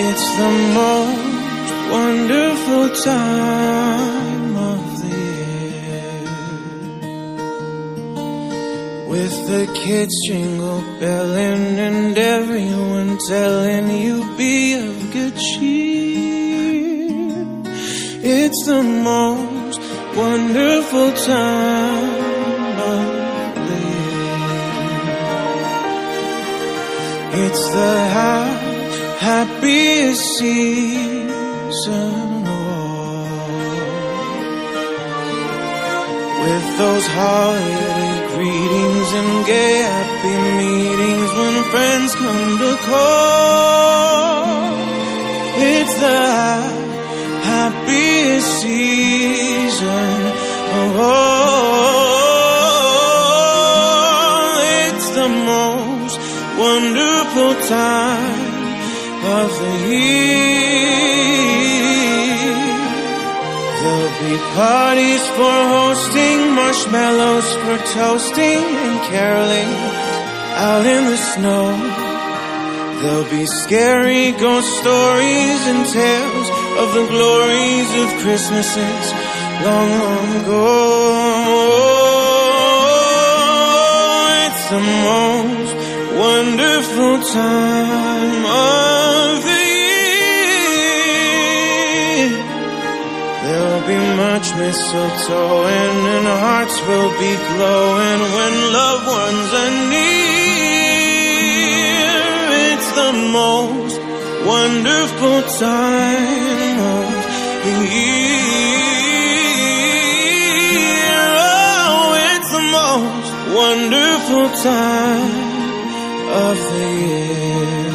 It's the most wonderful time of the year. With the kids jingle belling and everyone telling you be of good cheer. It's the most wonderful time. It's the ha- happiest season of all. With those holiday greetings and gay happy meetings when friends come to call. It's the happiest season of all. It's the most wonderful time of the year. There'll be parties for hosting, marshmallows for toasting, and caroling out in the snow. There'll be scary ghost stories and tales of the glories of Christmases long, long ago. Time of the year. There'll be much mistletoe and, hearts will be glowing when loved ones are near. It's the most wonderful time of the year. Oh, it's the most wonderful time of the year.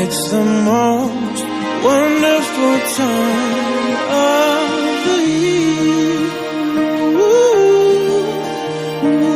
It's the most wonderful time of the year. Ooh, ooh.